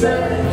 said